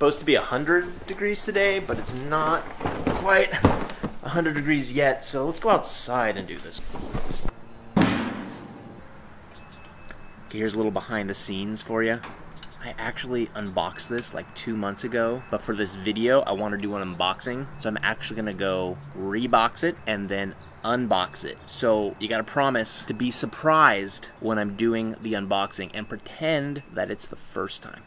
supposed to be 100 degrees today, but it's not quite 100 degrees yet, so let's go outside and do this. Okay, here's a little behind the scenes for you. I actually unboxed this like two months ago, but for this video, I want to do an unboxing. So I'm actually gonna go rebox it and then unbox it. So you gotta promise to be surprised when I'm doing the unboxing and pretend that it's the first time.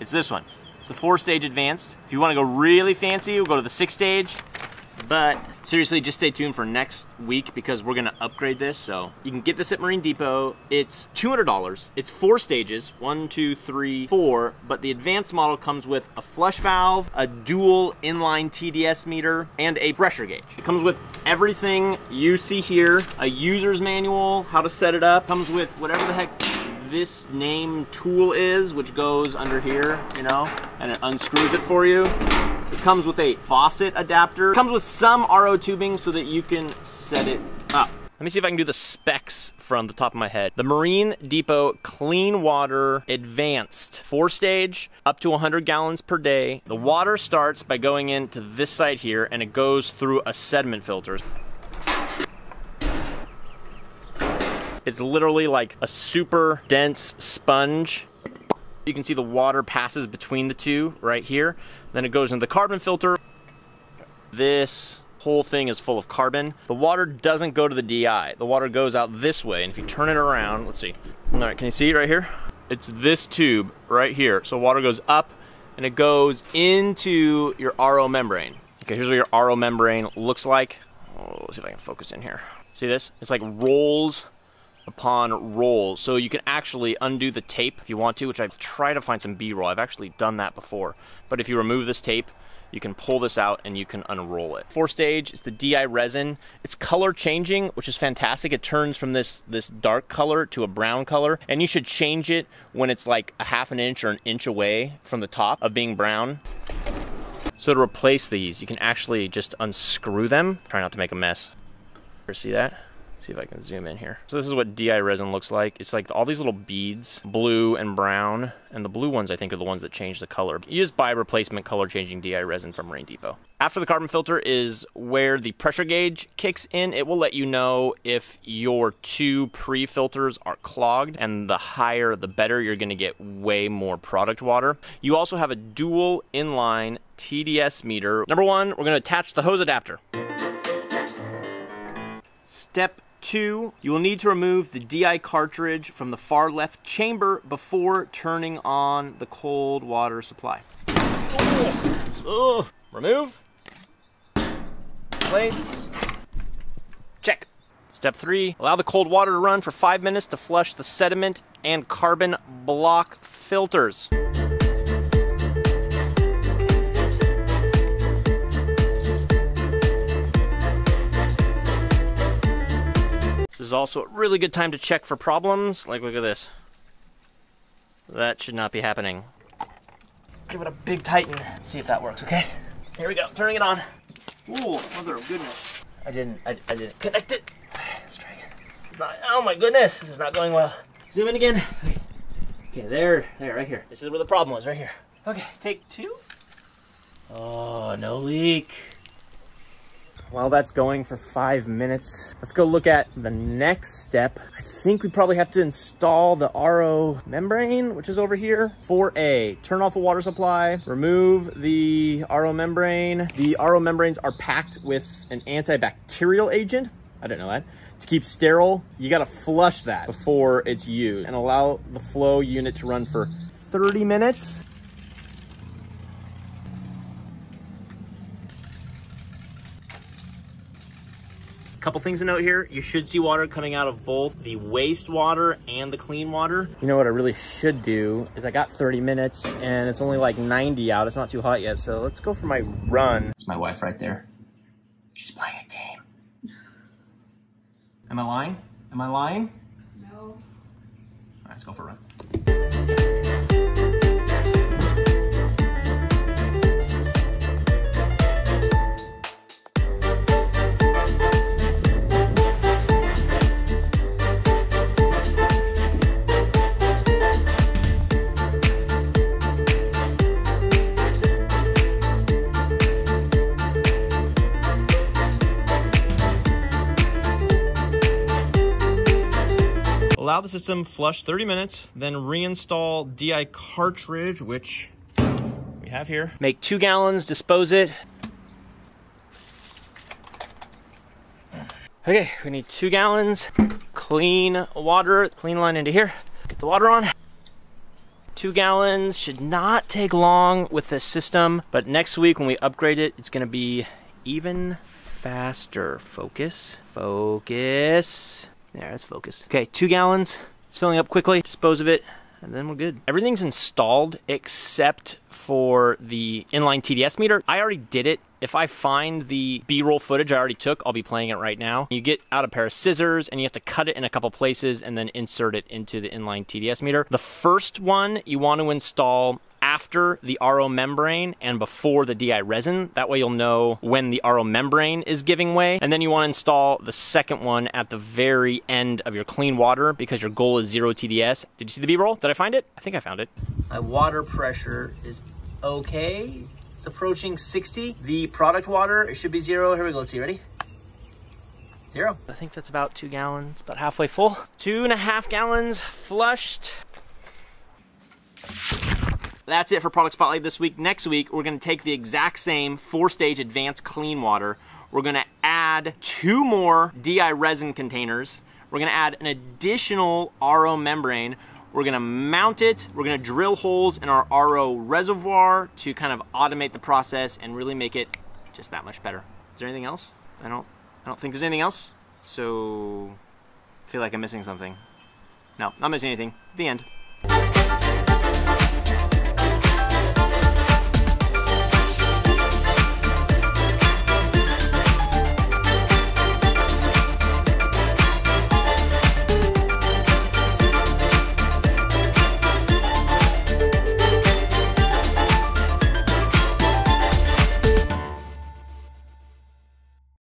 It's this one. It's the four stage advanced. If you wanna go really fancy, we'll go to the six stage. But seriously, just stay tuned for next week because we're gonna upgrade this. So you can get this at Marine Depot. It's $200. It's four stages, one, two, three, four. But the advanced model comes with a flush valve, a dual inline TDS meter, and a pressure gauge. It comes with everything you see here, a user's manual, how to set it up. Comes with whatever the heck this name tool is, which goes under here, you know, and it unscrews it for you. It comes with a faucet adapter. It comes with some RO tubing so that you can set it up. Let me see if I can do the specs from the top of my head. The Marine Depot KleanWater Advanced, four stage, up to 100 gallons per day. The water starts by going into this side here and it goes through a sediment filter. It's literally like a super dense sponge. You can see the water passes between the two right here. Then it goes into the carbon filter. This whole thing is full of carbon. The water doesn't go to the DI. The water goes out this way. And if you turn it around, let's see. All right, can you see right here? It's this tube right here. So water goes up and it goes into your RO membrane. Okay, here's what your RO membrane looks like. Oh, let's see if I can focus in here. See this? It's like rolls upon roll. So you can actually undo the tape if you want to, which I've tried to find some B-roll. I've actually done that before. But if you remove this tape, you can pull this out and you can unroll it. Four stage, it's the DI resin. It's color changing, which is fantastic. It turns from this, this dark color to a brown color, and you should change it when it's like a half an inch or an inch away from the top of being brown. So to replace these, you can actually just unscrew them. Try not to make a mess. See that? See if I can zoom in here. So this is what DI resin looks like. It's like all these little beads, blue and brown, and the blue ones I think are the ones that change the color. You just buy replacement color changing DI resin from Marine Depot. After the carbon filter is where the pressure gauge kicks in. It will let you know if your two pre-filters are clogged, and the higher the better, you're gonna get way more product water. You also have a dual inline TDS meter. Number one, we're gonna attach the hose adapter. Step Two, you will need to remove the DI cartridge from the far left chamber before turning on the cold water supply. Oh, remove. Place. Check. Step three, allow the cold water to run for five minutes to flush the sediment and carbon block filters. Is also a really good time to check for problems. Like, look at this. That should not be happening. Give it a big tighten. See if that works, okay? Here we go, turning it on. Ooh, mother of goodness. I didn't, I, I didn't connect it. Let's try again. Not, oh my goodness, this is not going well. Zoom in again. Okay, there, there, right here. This is where the problem was, right here. Okay, take two. Oh, no leak. While that's going for five minutes, let's go look at the next step. I think we probably have to install the RO membrane, which is over here. 4A, turn off the water supply, remove the RO membrane. The RO membranes are packed with an antibacterial agent. I didn't know that. To keep sterile, you gotta flush that before it's used and allow the flow unit to run for 30 minutes. Couple things to note here, you should see water coming out of both the wastewater and the clean water. You know what I really should do is I got 30 minutes and it's only like 90 out. It's not too hot yet, so let's go for my run. It's my wife right there. She's playing a game. Am I lying? Am I lying? No. All right, let's go for a run. Allow the system flush 30 minutes, then reinstall DI cartridge, which we have here. Make two gallons, dispose it. Okay, we need two gallons, clean water, clean line into here. Get the water on. Two gallons should not take long with this system, but next week when we upgrade it, it's gonna be even faster. Focus, focus. There, that's focused. Okay, two gallons. It's filling up quickly. Dispose of it, and then we're good. Everything's installed except for the inline TDS meter. I already did it. If I find the B-roll footage I already took, I'll be playing it right now. You get out a pair of scissors and you have to cut it in a couple places and then insert it into the inline TDS meter. The first one you want to install after the RO membrane and before the DI resin. That way you'll know when the RO membrane is giving way. And then you want to install the second one at the very end of your clean water because your goal is zero TDS. Did you see the B-roll? Did I find it? I think I found it. My water pressure is okay. It's approaching 60. The product water, it should be zero. Here we go. Let's see. Ready? Zero. I think that's about two gallons, about halfway full. Two and a half gallons flushed. That's it for Product Spotlight this week. Next week, we're gonna take the exact same four-stage advanced KleanWater. We're gonna add two more DI resin containers. We're gonna add an additional RO membrane. We're gonna mount it. We're gonna drill holes in our RO reservoir to kind of automate the process and really make it just that much better. Is there anything else? I don't, I don't think there's anything else. So, I feel like I'm missing something. No, not missing anything. The end.